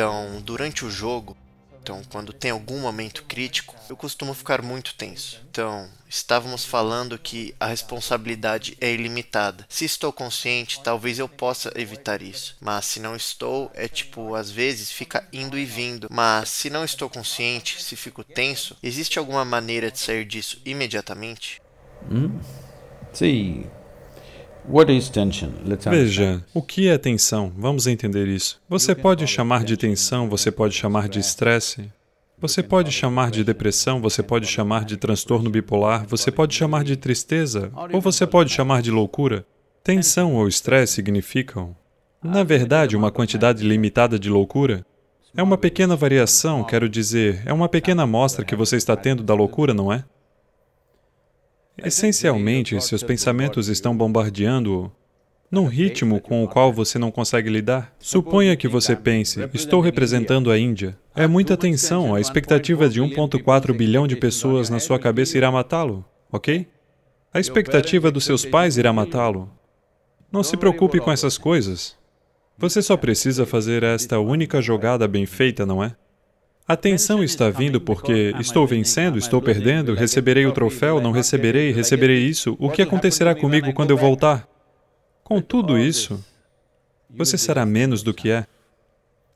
Então, durante o jogo, então, quando tem algum momento crítico, eu costumo ficar muito tenso. Então, estávamos falando que a responsabilidade é ilimitada. Se estou consciente, talvez eu possa evitar isso. Mas se não estou, é tipo, às vezes fica indo e vindo. Mas se não estou consciente, se fico tenso, existe alguma maneira de sair disso imediatamente? Hum? Sim. Veja, o que é tensão? Vamos entender isso. Você pode chamar de tensão, você pode chamar de estresse, você pode chamar de depressão, você pode chamar de transtorno bipolar, você pode chamar de tristeza, ou você pode chamar de loucura. Tensão ou estresse significam, na verdade, uma quantidade limitada de loucura. É uma pequena variação, quero dizer, é uma pequena amostra que você está tendo da loucura, não é? Essencialmente, seus pensamentos estão bombardeando-o num ritmo com o qual você não consegue lidar. Suponha que você pense, estou representando a Índia. É muita tensão, a expectativa de 1.4 bilhão de pessoas na sua cabeça irá matá-lo, ok? A expectativa dos seus pais irá matá-lo. Não se preocupe com essas coisas. Você só precisa fazer esta única jogada bem feita, não é? A tensão está vindo porque estou vencendo, estou perdendo, receberei o troféu, não receberei, receberei isso. O que acontecerá comigo quando eu voltar? Com tudo isso, você será menos do que é.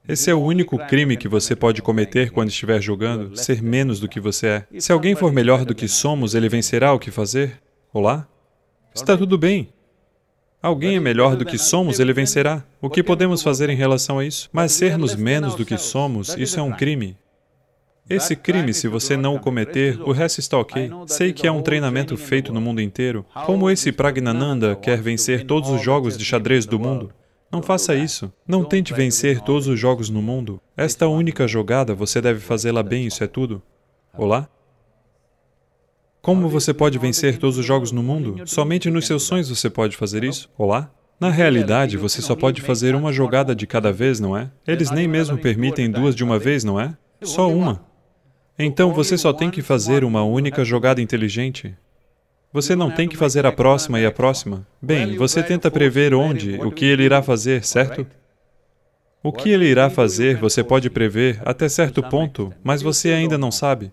Esse é o único crime que você pode cometer quando estiver jogando, ser menos do que você é. Se alguém for melhor do que somos, ele vencerá o que fazer? Olá? Está tudo bem. Alguém é melhor do que somos, ele vencerá. O que podemos fazer em relação a isso? Mas sermos menos do que somos, isso é um crime. Esse crime, se você não o cometer, o resto está ok. Sei que é um treinamento feito no mundo inteiro. Como esse Pragnananda quer vencer todos os jogos de xadrez do mundo? Não faça isso. Não tente vencer todos os jogos no mundo. Esta única jogada, você deve fazê-la bem, isso é tudo. Olá? Como você pode vencer todos os jogos no mundo? Somente nos seus sonhos você pode fazer isso. Olá? Na realidade, você só pode fazer uma jogada de cada vez, não é? Eles nem mesmo permitem duas de uma vez, não é? Só uma. Então você só tem que fazer uma única jogada inteligente. Você não tem que fazer a próxima e a próxima. Bem, você tenta prever onde, o que ele irá fazer, certo? O que ele irá fazer você pode prever até certo ponto, mas você ainda não sabe.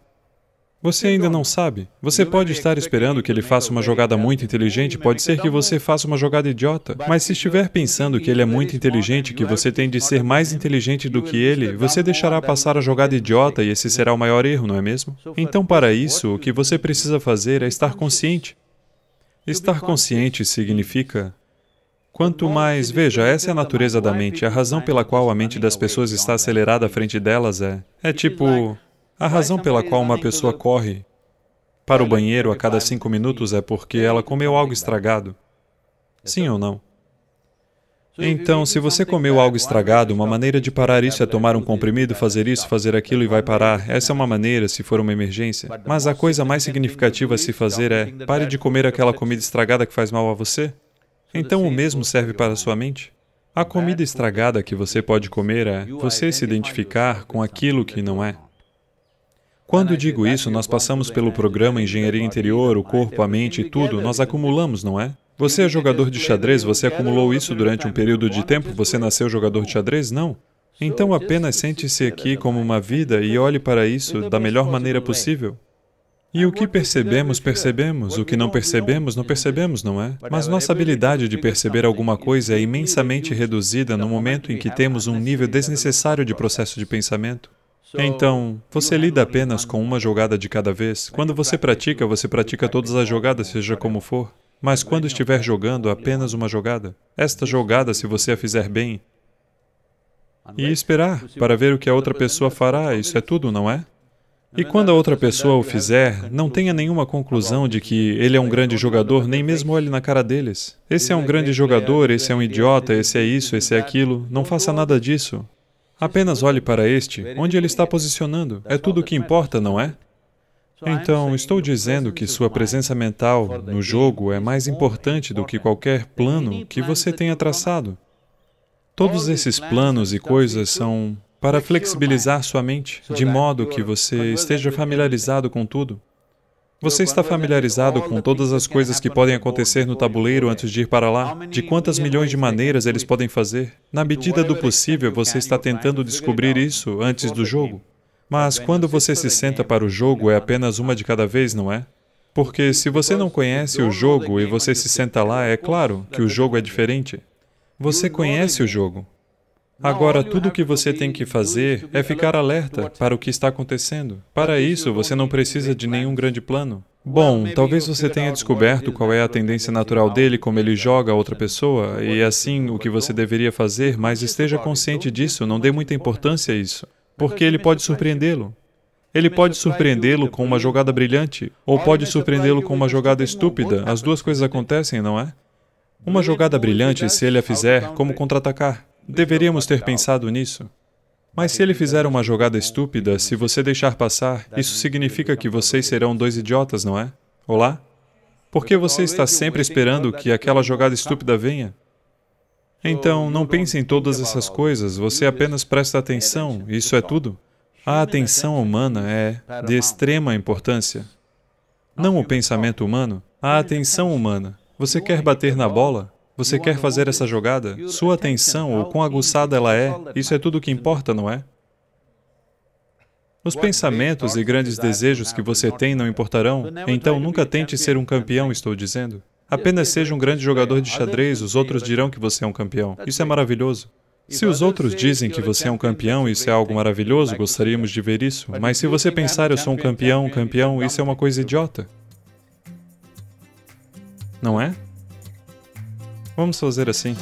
Você ainda não sabe. Você pode estar esperando que ele faça uma jogada muito inteligente, pode ser que você faça uma jogada idiota, mas se estiver pensando que ele é muito inteligente, que você tem de ser mais inteligente do que ele, você deixará passar a jogada idiota e esse será o maior erro, não é mesmo? Então, para isso, o que você precisa fazer é estar consciente. Estar consciente. significa Quanto mais, veja, essa é a natureza da mente. A razão pela qual a mente das pessoas está acelerada à frente delas é, é tipo, a razão pela qual uma pessoa corre para o banheiro a cada cinco minutos é porque ela comeu algo estragado. Sim ou não? Então, se você comeu algo estragado, uma maneira de parar isso é tomar um comprimido, fazer isso, fazer aquilo e vai parar. Essa é uma maneira, se for uma emergência. Mas a coisa mais significativa a se fazer é, pare de comer aquela comida estragada que faz mal a você. Então, o mesmo serve para a sua mente. A comida estragada que você pode comer é você se identificar com aquilo que não é. Quando digo isso, nós passamos pelo programa Engenharia Interior, o corpo, a mente e tudo, nós acumulamos, não é? Você é jogador de xadrez, você acumulou isso durante um período de tempo, você nasceu jogador de xadrez? Não. Então apenas sente-se aqui como uma vida e olhe para isso da melhor maneira possível. E o que percebemos, percebemos. O que não percebemos, não percebemos, não é? Mas nossa habilidade de perceber alguma coisa é imensamente reduzida no momento em que temos um nível desnecessário de processo de pensamento. Então, você lida apenas com uma jogada de cada vez. Quando você pratica, você pratica todas as jogadas, seja como for. Mas quando estiver jogando apenas uma jogada, esta jogada, se você a fizer bem, e esperar para ver o que a outra pessoa fará, isso é tudo, não é? E quando a outra pessoa o fizer, não tenha nenhuma conclusão de que ele é um grande jogador, nem mesmo olhe na cara deles. Esse é um grande jogador, esse é um idiota, esse é isso, esse é aquilo. Não faça nada disso. Apenas olhe para este, onde ele está posicionando. É tudo o que importa, não é? Então, estou dizendo que sua presença mental no jogo é mais importante do que qualquer plano que você tenha traçado. Todos esses planos e coisas são para flexibilizar sua mente, de modo que você esteja familiarizado com tudo. Você está familiarizado com todas as coisas que podem acontecer no tabuleiro antes de ir para lá? De quantas milhões de maneiras eles podem fazer? Na medida do possível, você está tentando descobrir isso antes do jogo. Mas quando você se senta para o jogo, é apenas uma de cada vez, não é? Porque se você não conhece o jogo e você se senta lá, é claro que o jogo é diferente. Você conhece o jogo. Agora, tudo o que você tem que fazer é ficar alerta para o que está acontecendo. Para isso, você não precisa de nenhum grande plano. Bom, talvez você tenha descoberto qual é a tendência natural dele, como ele joga a outra pessoa, e assim o que você deveria fazer, mas esteja consciente disso, não dê muita importância a isso, porque ele pode surpreendê-lo. Ele pode surpreendê-lo com uma jogada brilhante, ou pode surpreendê-lo com uma jogada estúpida. As duas coisas acontecem, não é? Uma jogada brilhante, se ele a fizer, como contra-atacar? Deveríamos ter pensado nisso. Mas se ele fizer uma jogada estúpida, se você deixar passar, isso significa que vocês serão dois idiotas, não é? Olá? Por que você está sempre esperando que aquela jogada estúpida venha? Então, não pense em todas essas coisas, você apenas presta atenção, isso é tudo. A atenção humana é de extrema importância. Não o pensamento humano, a atenção humana. Você quer bater na bola? Você quer fazer essa jogada? Sua atenção, ou quão aguçada ela é, isso é tudo o que importa, não é? Os pensamentos e grandes desejos que você tem não importarão, então nunca tente ser um campeão, estou dizendo. Apenas seja um grande jogador de xadrez, os outros dirão que você é um campeão. Isso é maravilhoso. Se os outros dizem que você é um campeão, isso é algo maravilhoso, gostaríamos de ver isso. Mas se você pensar, eu sou um campeão, campeão, isso é uma coisa idiota. Não é? Vamos fazer assim.